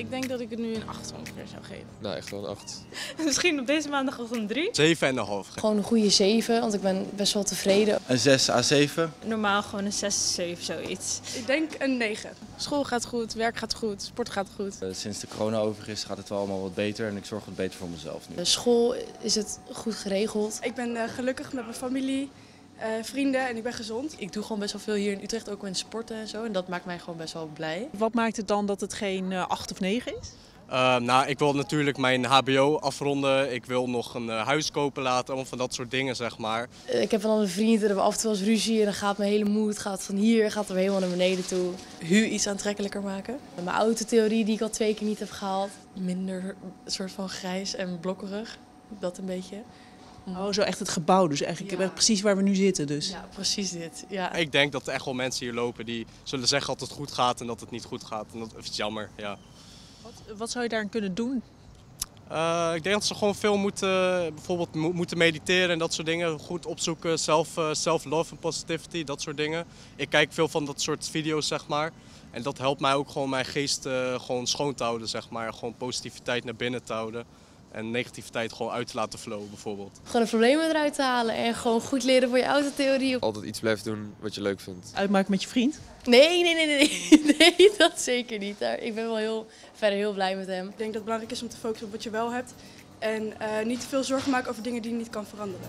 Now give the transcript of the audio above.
Ik denk dat ik het nu een 8 ongeveer zou geven. Nou, echt wel een 8. Misschien op deze maandag als een 3. 7,5. Gewoon een goede 7, want ik ben best wel tevreden. Een 6 à 7. Normaal gewoon een 6, 7, zoiets. Ik denk een 9. School gaat goed, werk gaat goed, sport gaat goed. Uh, sinds de corona over is gaat het wel allemaal wat beter en ik zorg wat beter voor mezelf nu. De school is het goed geregeld. Ik ben uh, gelukkig met mijn familie. Uh, vrienden en ik ben gezond. Ik doe gewoon best wel veel hier in Utrecht, ook met sporten en zo. En dat maakt mij gewoon best wel blij. Wat maakt het dan dat het geen uh, 8 of 9 is? Uh, nou, ik wil natuurlijk mijn HBO afronden. Ik wil nog een uh, huis kopen laten, allemaal van dat soort dingen, zeg maar. Ik heb dan een vriend en hebben af en toe wel eens ruzie en dan gaat mijn hele moed gaat van hier, gaat er helemaal naar beneden toe. Huur iets aantrekkelijker maken. Mijn autotheorie die ik al twee keer niet heb gehaald. Minder soort van grijs en blokkerig. Dat een beetje. Oh, zo echt het gebouw, dus eigenlijk ja. precies waar we nu zitten dus. Ja, precies dit. Ja. Ik denk dat er echt wel mensen hier lopen die zullen zeggen dat het goed gaat en dat het niet goed gaat. En dat is jammer, ja. Wat, wat zou je daarin kunnen doen? Uh, ik denk dat ze gewoon veel moeten, bijvoorbeeld mo moeten mediteren en dat soort dingen. Goed opzoeken, self-love self en positivity, dat soort dingen. Ik kijk veel van dat soort video's, zeg maar. En dat helpt mij ook gewoon mijn geest uh, gewoon schoon te houden, zeg maar. Gewoon positiviteit naar binnen te houden. En negativiteit gewoon uit te laten flowen, bijvoorbeeld. Gewoon de problemen eruit te halen en gewoon goed leren voor je autotheorie. Altijd iets blijven doen wat je leuk vindt. Uitmaken met je vriend? Nee, nee, nee, nee, nee, dat zeker niet. Ik ben wel heel, verder heel blij met hem. Ik denk dat het belangrijk is om te focussen op wat je wel hebt. En uh, niet te veel zorgen maken over dingen die je niet kan veranderen.